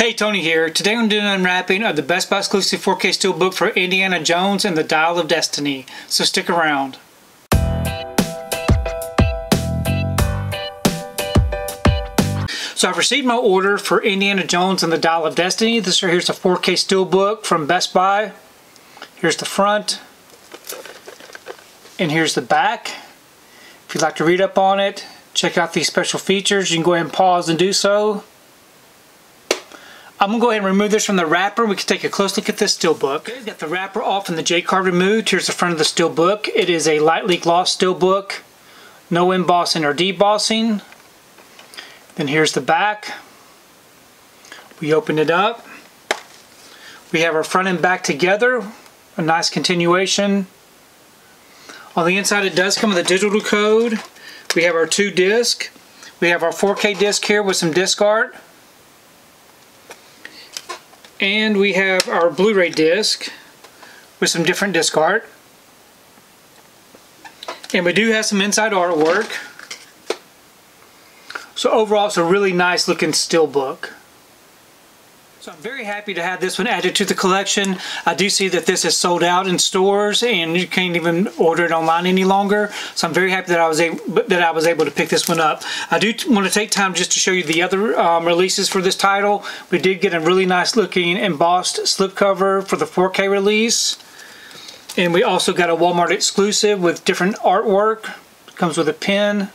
Hey, Tony here. Today I'm doing an unwrapping of the Best Buy exclusive 4K Steelbook for Indiana Jones and the Dial of Destiny. So stick around. So I've received my order for Indiana Jones and the Dial of Destiny. This right here's a 4K Steelbook from Best Buy. Here's the front. And here's the back. If you'd like to read up on it, check out these special features, you can go ahead and pause and do so. I'm to go ahead and remove this from the wrapper. We can take a close look at this steelbook. Okay, got the wrapper off and the J-card removed. Here's the front of the steel book. It is a lightly steel book. No embossing or debossing. Then here's the back. We open it up. We have our front and back together. A nice continuation. On the inside it does come with a digital code. We have our two disc. We have our 4K disc here with some disc art. And we have our Blu-ray disc with some different disc art. And we do have some inside artwork. So overall it's a really nice looking steelbook. So I'm very happy to have this one added to the collection. I do see that this is sold out in stores and you can't even order it online any longer. So I'm very happy that I was able that I was able to pick this one up. I do want to take time just to show you the other um, releases for this title. We did get a really nice looking embossed slipcover for the 4K release. And we also got a Walmart exclusive with different artwork. Comes with a pin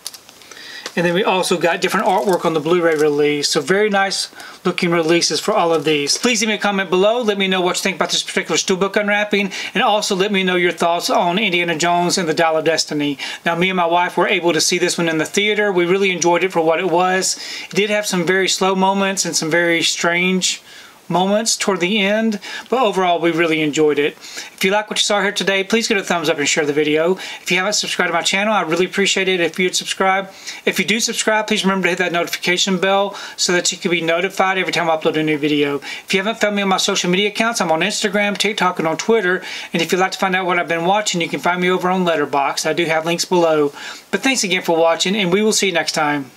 and then we also got different artwork on the Blu-ray release. So very nice looking releases for all of these. Please leave me a comment below. Let me know what you think about this particular steelbook unwrapping. And also let me know your thoughts on Indiana Jones and the Dial of Destiny. Now me and my wife were able to see this one in the theater. We really enjoyed it for what it was. It did have some very slow moments and some very strange moments toward the end, but overall we really enjoyed it. If you like what you saw here today, please give it a thumbs up and share the video. If you haven't subscribed to my channel, I really appreciate it if you'd subscribe. If you do subscribe, please remember to hit that notification bell so that you can be notified every time I upload a new video. If you haven't found me on my social media accounts, I'm on Instagram, TikTok, and on Twitter. And if you'd like to find out what I've been watching, you can find me over on Letterboxd. I do have links below. But thanks again for watching, and we will see you next time.